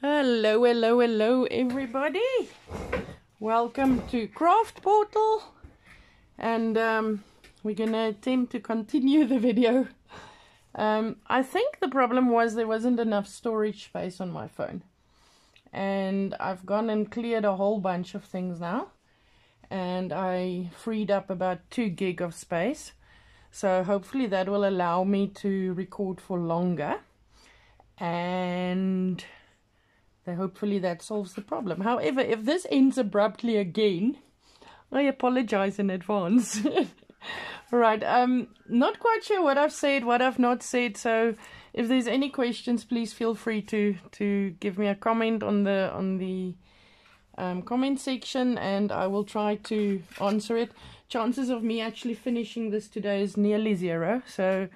Hello, hello, hello, everybody. Welcome to Craft Portal. And um, we're going to attempt to continue the video. Um, I think the problem was there wasn't enough storage space on my phone. And I've gone and cleared a whole bunch of things now. And I freed up about 2 gig of space. So hopefully that will allow me to record for longer. And hopefully that solves the problem. However, if this ends abruptly again, I apologize in advance. right, um, not quite sure what I've said, what I've not said, so if there's any questions, please feel free to to give me a comment on the on the um, comment section, and I will try to answer it. Chances of me actually finishing this today is nearly zero, so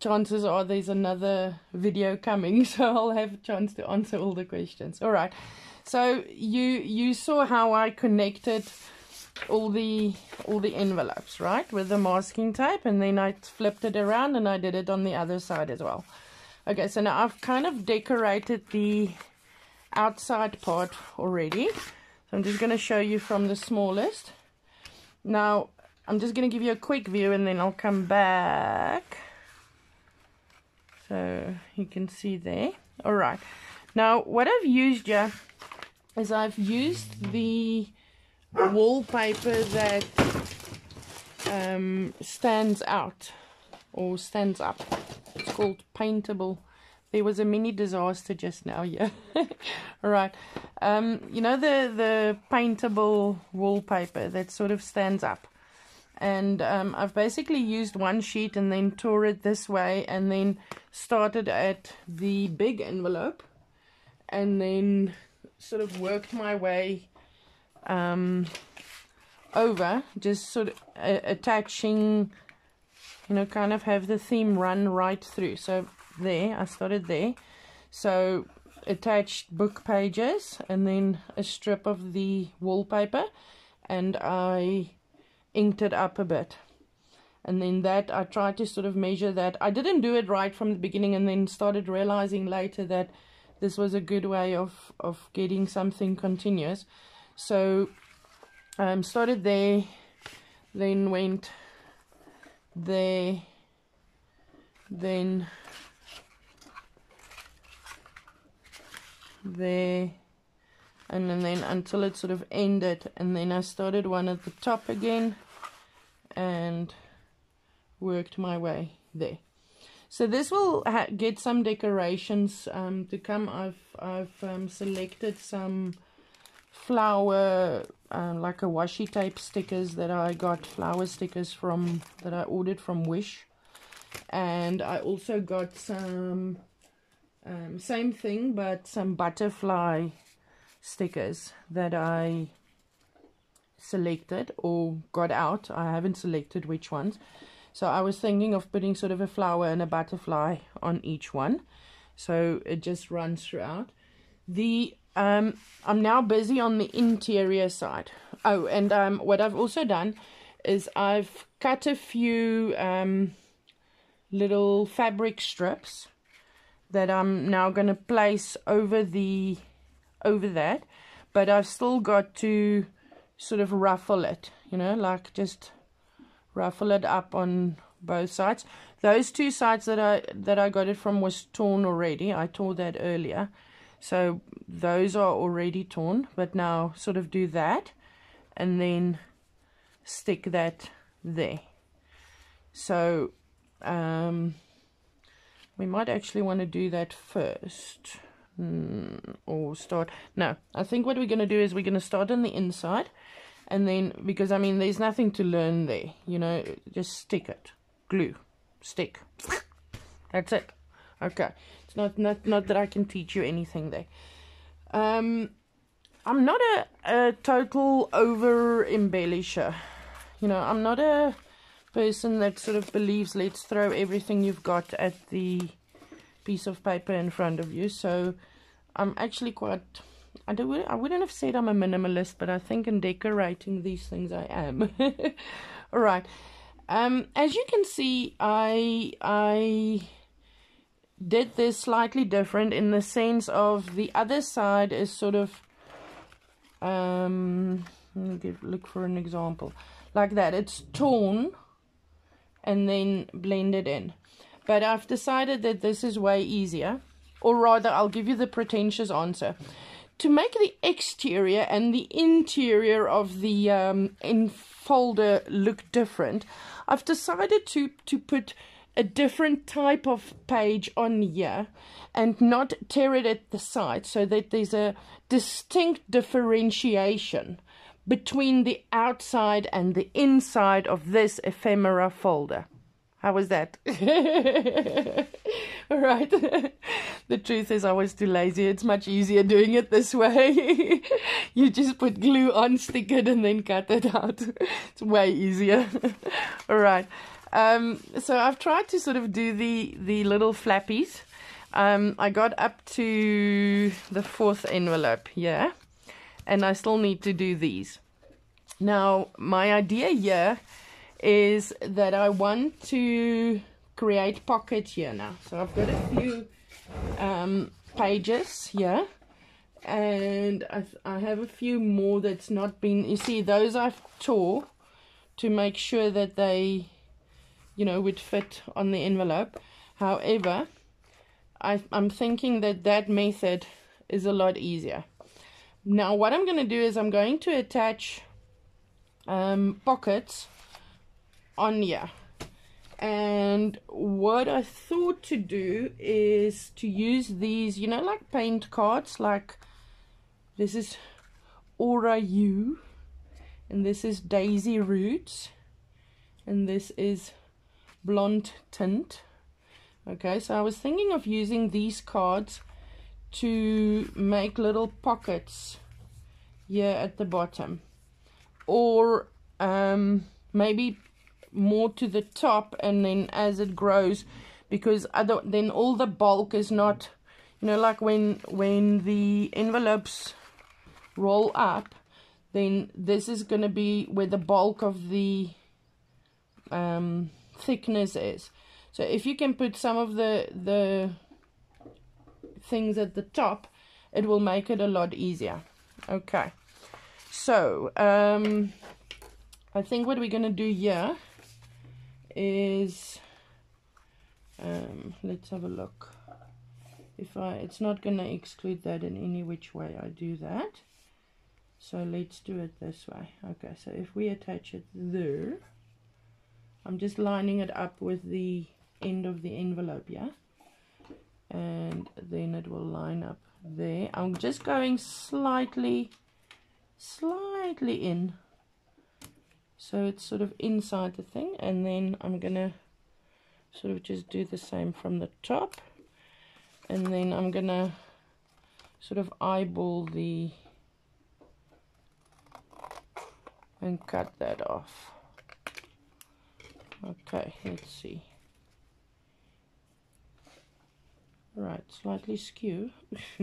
chances are there's another video coming so I'll have a chance to answer all the questions. All right. So you you saw how I connected all the all the envelopes right with the masking tape and then I flipped it around and I did it on the other side as well. Okay so now I've kind of decorated the outside part already. So I'm just going to show you from the smallest. Now I'm just going to give you a quick view and then I'll come back so you can see there. All right now what I've used here is I've used the wallpaper that um, stands out or stands up. It's called paintable. There was a mini disaster just now yeah. All right um, you know the the paintable wallpaper that sort of stands up and um, I've basically used one sheet and then tore it this way and then started at the big envelope and then sort of worked my way um, over just sort of uh, attaching you know kind of have the theme run right through. So there I started there. So attached book pages and then a strip of the wallpaper and I inked it up a bit. And then that I tried to sort of measure that. I didn't do it right from the beginning and then started realizing later that this was a good way of of getting something continuous. So um started there then went there then there and then until it sort of ended. And then I started one at the top again and worked my way there. So this will get some decorations um, to come. I've I've um, selected some flower uh, like a washi tape stickers that I got flower stickers from that I ordered from Wish, and I also got some um, same thing but some butterfly stickers that I selected or got out. I haven't selected which ones. So I was thinking of putting sort of a flower and a butterfly on each one. So it just runs throughout. The um, I'm now busy on the interior side. Oh, and um, what I've also done is I've cut a few um, little fabric strips that I'm now going to place over the over that but I've still got to sort of ruffle it you know like just ruffle it up on both sides. Those two sides that I that I got it from was torn already. I tore that earlier. So those are already torn but now sort of do that and then stick that there. So um, we might actually want to do that first mm, or start. No I think what we're going to do is we're going to start on the inside and then because I mean there's nothing to learn there you know just stick it. Glue. Stick. That's it. Okay. It's not not not that I can teach you anything there. Um I'm not a, a total over embellisher you know I'm not a person that sort of believes let's throw everything you've got at the piece of paper in front of you. So I'm actually quite I don't I wouldn't have said I'm a minimalist but I think in decorating these things I am. All right. Um as you can see I I did this slightly different in the sense of the other side is sort of um give, look for an example. Like that. It's torn and then blended in but I've decided that this is way easier or rather I'll give you the pretentious answer to make the exterior and the interior of the um, folder look different I've decided to to put a different type of page on here and not tear it at the side so that there's a distinct differentiation between the outside and the inside of this ephemera folder. How was that? All right. the truth is I was too lazy. It's much easier doing it this way. you just put glue on, stick it, and then cut it out. it's way easier. All right. Um, so I've tried to sort of do the, the little flappies. Um, I got up to the fourth envelope, yeah, and I still need to do these. Now, my idea here is that I want to create pockets here now. So I've got a few um, pages here and I, I have a few more that's not been, you see those I've tore to make sure that they you know, would fit on the envelope. However, I, I'm thinking that that method is a lot easier. Now, what I'm going to do is I'm going to attach um, pockets on here. And what I thought to do is to use these, you know, like paint cards, like this is Aura U, and this is Daisy Roots, and this is blonde tint okay so I was thinking of using these cards to make little pockets here at the bottom or um, maybe more to the top and then as it grows because other then all the bulk is not you know like when when the envelopes roll up then this is going to be where the bulk of the um, thickness is. So if you can put some of the, the things at the top, it will make it a lot easier. Okay. So, um, I think what we're going to do here is, um, let's have a look. If I, it's not going to exclude that in any which way I do that. So let's do it this way. Okay, so if we attach it there, I'm just lining it up with the end of the envelope, yeah? And then it will line up there. I'm just going slightly, slightly in. So it's sort of inside the thing. And then I'm to sort of just do the same from the top. And then I'm to sort of eyeball the and cut that off. Okay, let's see. Right, slightly skew.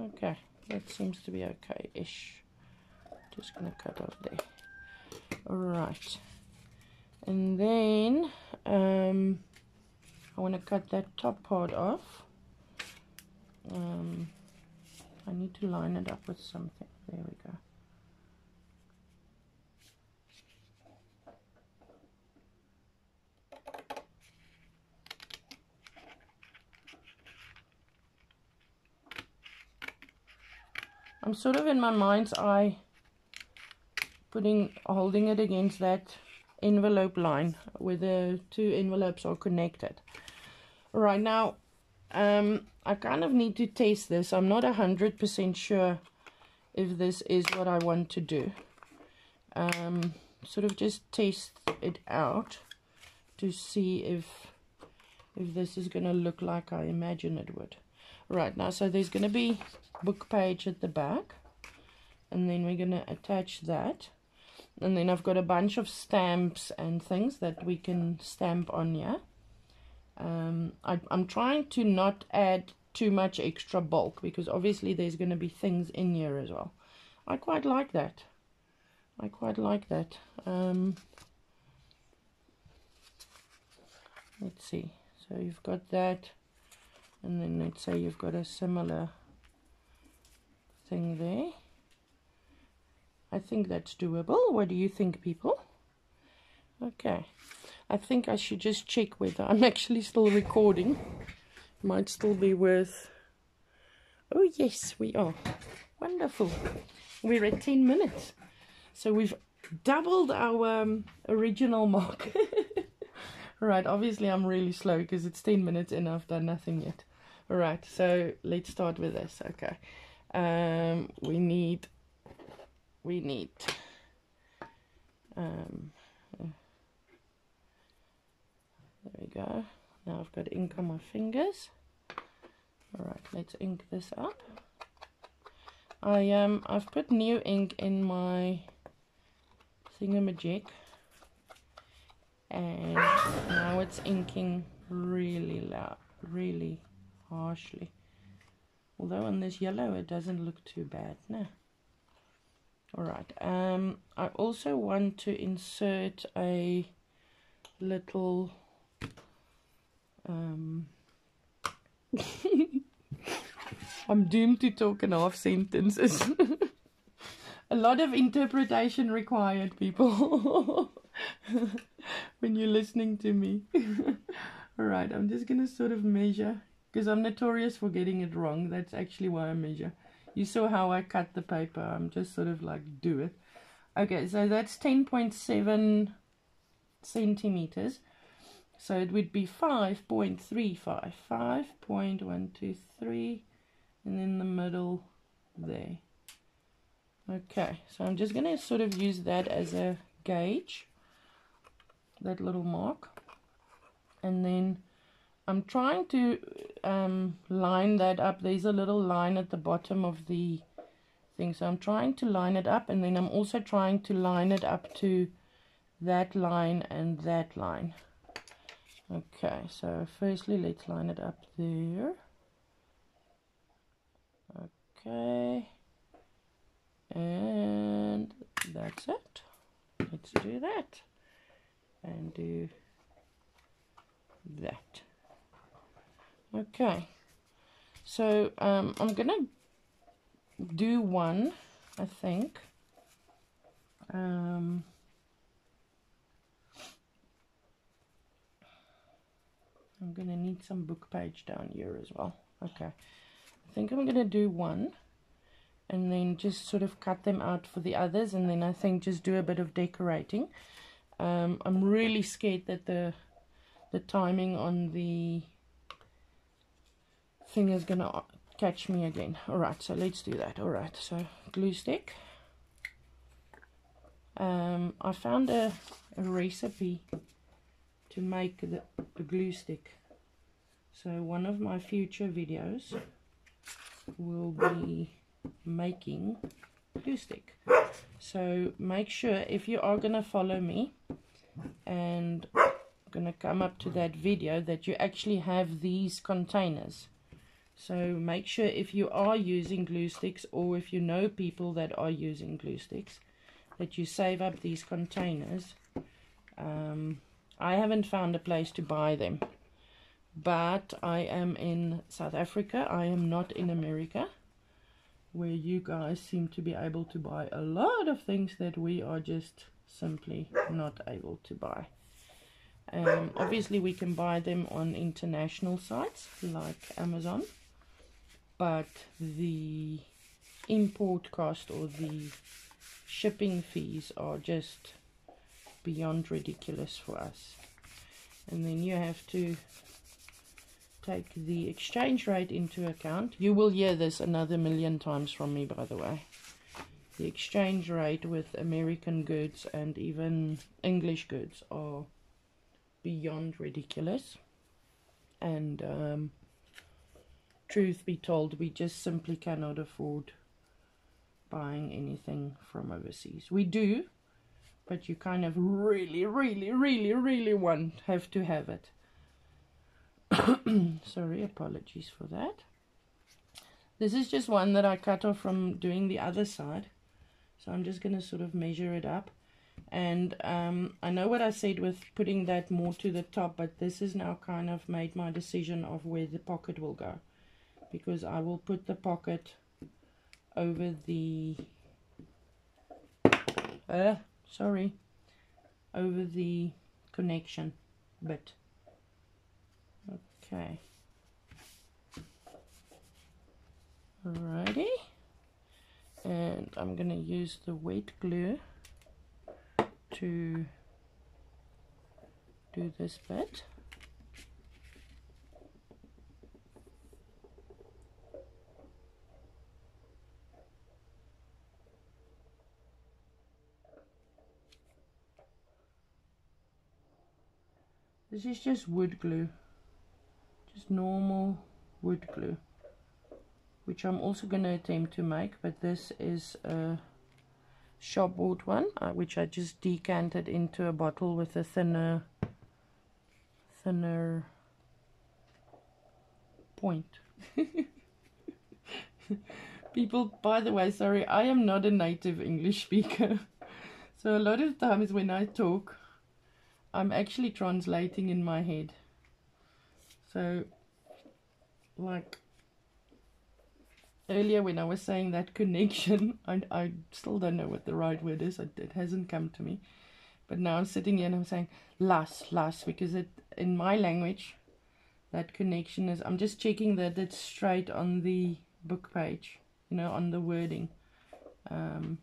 okay, that seems to be okay-ish. Just gonna cut off there. Alright. And then um, I want to cut that top part off. Um, I need to line it up with something. There we go. I'm sort of in my mind's eye putting holding it against that envelope line where the two envelopes are connected. Right now, um, I kind of need to test this. I'm not a hundred percent sure if this is what I want to do. Um, sort of just test it out to see if if this is going to look like I imagine it would. Right now, so there's going to be book page at the back and then we're going to attach that and then I've got a bunch of stamps and things that we can stamp on here. Um, I, I'm trying to not add too much extra bulk because obviously there's going to be things in here as well. I quite like that. I quite like that. Um, let's see. So you've got that. And then let's say you've got a similar thing there I think that's doable. What do you think people? Okay. I think I should just check whether I'm actually still recording. Might still be worth oh yes we are. Wonderful. We're at 10 minutes. So we've doubled our um, original mark. Right obviously I'm really slow because it's 10 minutes and I've done nothing yet. All right so let's start with this. Okay. Um, we need we need. Um, there we go. Now I've got ink on my fingers. All right let's ink this up. I um I've put new ink in my thingamajig and now it's inking really loud really harshly. Although on this yellow it doesn't look too bad no all right um I also want to insert a little um I'm doomed to talk in half sentences. A lot of interpretation required people. When you're listening to me. All right I'm just gonna sort of measure because I'm notorious for getting it wrong. That's actually why I measure you saw how I cut the paper. I'm just sort of like do it. Okay so that's 10.7 centimeters. So it would be 5.35 5.123 and in the middle there. Okay so I'm just going to sort of use that as a gauge that little mark. And then I'm trying to um, line that up. There's a little line at the bottom of the thing. So I'm trying to line it up and then I'm also trying to line it up to that line and that line. Okay, so firstly let's line it up there. Okay. And that's it. Let's do that. And do that okay. So um, I'm gonna do one I think. Um, I'm gonna need some book page down here as well. Okay. I think I'm gonna do one and then just sort of cut them out for the others and then I think just do a bit of decorating. Um, I'm really scared that the the timing on the thing is gonna catch me again. All right so let's do that. All right so glue stick. Um, I found a, a recipe to make the, the glue stick. So one of my future videos will be making glue stick. So make sure if you are gonna follow me and gonna come up to that video that you actually have these containers so make sure if you are using glue sticks or if you know people that are using glue sticks that you save up these containers. Um, I haven't found a place to buy them. But I am in South Africa. I am not in America. Where you guys seem to be able to buy a lot of things that we are just simply not able to buy. Um, obviously, we can buy them on international sites like Amazon but the import cost or the shipping fees are just beyond ridiculous for us. And then you have to take the exchange rate into account. You will hear this another million times from me by the way. The exchange rate with American goods and even English goods are beyond ridiculous. And um, truth be told, we just simply cannot afford buying anything from overseas. We do, but you kind of really, really, really, really want have to have it. Sorry, apologies for that. This is just one that I cut off from doing the other side. So I'm just going to sort of measure it up. and um, I know what I said with putting that more to the top but this is now kind of made my decision of where the pocket will go because I will put the pocket over the uh, sorry over the connection bit. Okay. Alrighty. And I'm gonna use the wet glue to do this bit This is just wood glue. Just normal wood glue. Which I'm also going to attempt to make. But this is a shop bought one. Uh, which I just decanted into a bottle with a thinner, thinner point. People, by the way, sorry, I am not a native English speaker. So a lot of times when I talk, I'm actually translating in my head. So, like earlier when I was saying that connection, I, I still don't know what the right word is. It, it hasn't come to me. But now I'm sitting here and I'm saying las, las, because it in my language, that connection is, I'm just checking that it's straight on the book page, you know, on the wording. Um,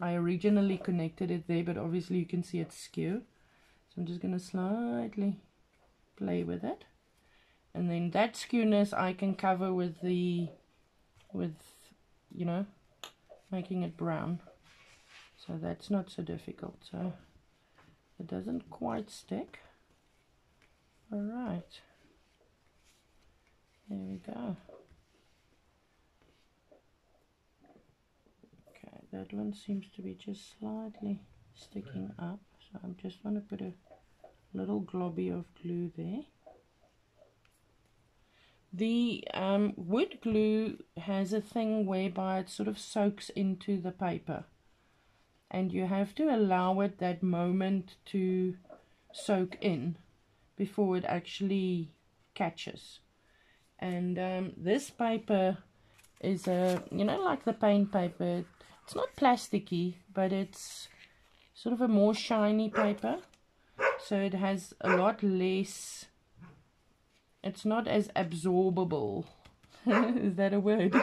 I originally connected it there, but obviously you can see it's skew. So I'm just going to slightly play with it. And then that skewness I can cover with the, with, you know, making it brown. So that's not so difficult. So it doesn't quite stick. Alright. There we go. Okay, that one seems to be just slightly sticking up. So I'm just going to put a little globby of glue there. The um, wood glue has a thing whereby it sort of soaks into the paper and you have to allow it that moment to soak in before it actually catches. And um, this paper is a, you know, like the paint paper. It's not plasticky, but it's sort of a more shiny paper so it has a lot less it's not as absorbable. Is that a word?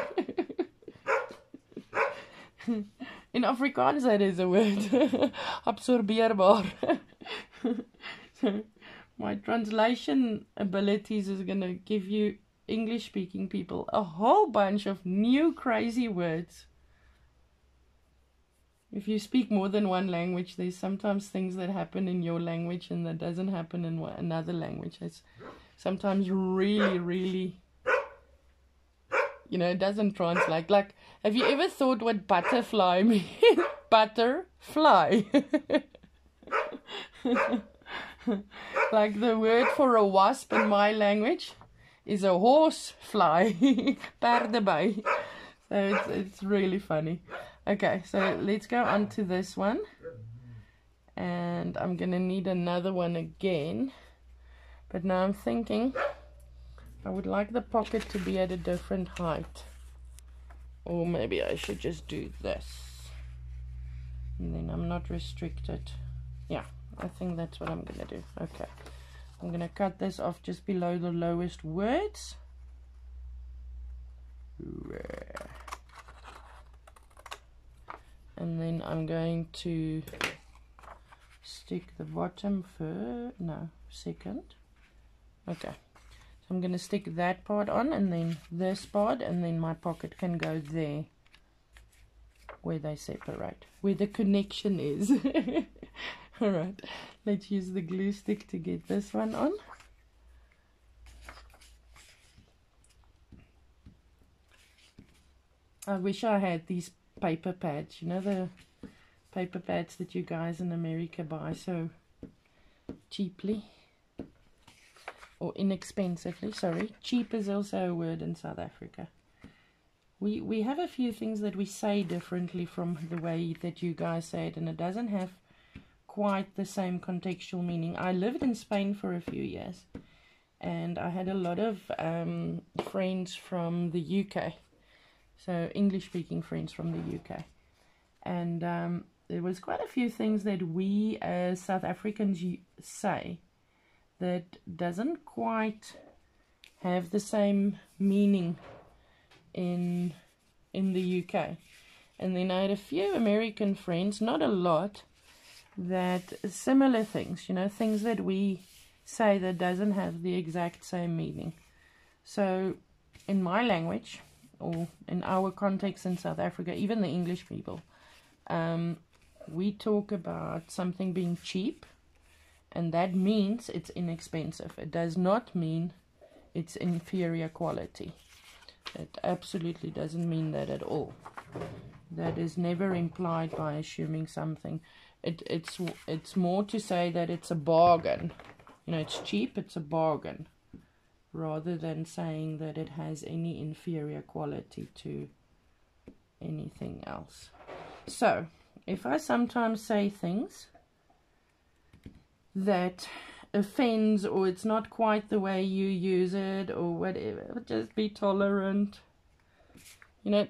In Afrikaans that is a word absorbeerbaar. So my translation abilities is going to give you English speaking people a whole bunch of new crazy words if you speak more than one language, there's sometimes things that happen in your language and that doesn't happen in another language. It's sometimes really, really, you know, it doesn't translate. Like, have you ever thought what butterfly means? butterfly. like the word for a wasp in my language is a horse fly. So it's, it's really funny. Okay, so let's go on to this one. And I'm going to need another one again. But now I'm thinking I would like the pocket to be at a different height. Or maybe I should just do this. And then I'm not restricted. Yeah, I think that's what I'm going to do. Okay. I'm going to cut this off just below the lowest words. And then I'm going to stick the bottom first no second. Okay. So I'm going to stick that part on and then this part and then my pocket can go there where they separate where the connection is. Alright let's use the glue stick to get this one on. I wish I had these paper pads. You know the paper pads that you guys in America buy so cheaply or inexpensively. Sorry, cheap is also a word in South Africa. We we have a few things that we say differently from the way that you guys say it, and it doesn't have quite the same contextual meaning. I lived in Spain for a few years and I had a lot of um, friends from the UK, so English speaking friends from the UK. And um, there was quite a few things that we as South Africans say that doesn't quite have the same meaning in in the UK. And then I had a few American friends, not a lot, that similar things, you know, things that we say that doesn't have the exact same meaning. So in my language, or in our context in South Africa, even the English people, um, we talk about something being cheap, and that means it's inexpensive. It does not mean it's inferior quality. It absolutely doesn't mean that at all. That is never implied by assuming something. It, it's it's more to say that it's a bargain. You know, it's cheap. It's a bargain, rather than saying that it has any inferior quality to anything else. So, if I sometimes say things that offends or it's not quite the way you use it or whatever, just be tolerant. You know,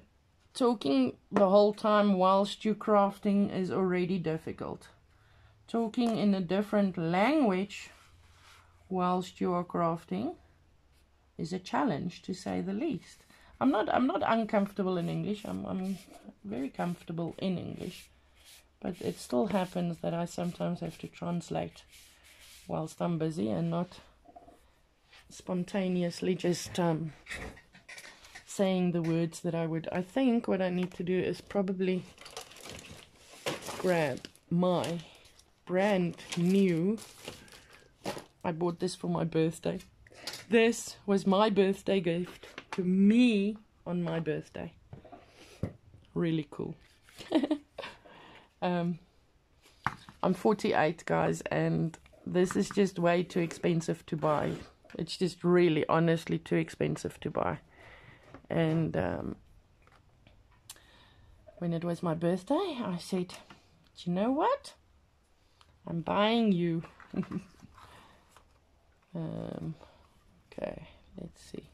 talking the whole time whilst you're crafting is already difficult. Talking in a different language whilst you are crafting is a challenge to say the least. I'm not I'm not uncomfortable in English. I'm I'm very comfortable in English. But it still happens that I sometimes have to translate whilst I'm busy and not spontaneously just um, saying the words that I would. I think what I need to do is probably grab my brand new. I bought this for my birthday. This was my birthday gift to me on my birthday. Really cool. um, I'm 48, guys, and this is just way too expensive to buy. It's just really, honestly, too expensive to buy. And um, when it was my birthday, I said, Do you know what? I'm buying you. um, okay, let's see.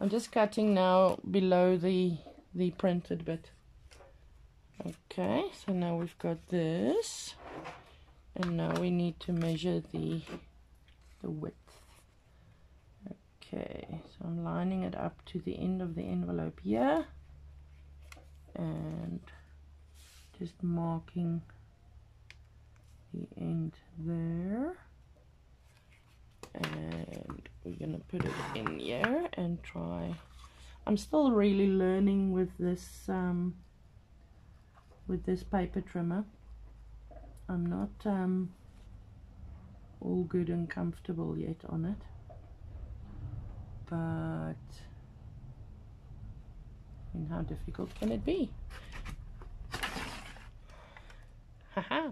I'm just cutting now below the the printed bit. Okay, so now we've got this. And now we need to measure the, the width. Okay, so I'm lining it up to the end of the envelope here. And just marking the end there. And we're to put it in here and try. I'm still really learning with this um, with this paper trimmer. I'm not um, all good and comfortable yet on it. But, I mean, how difficult can it be? Haha.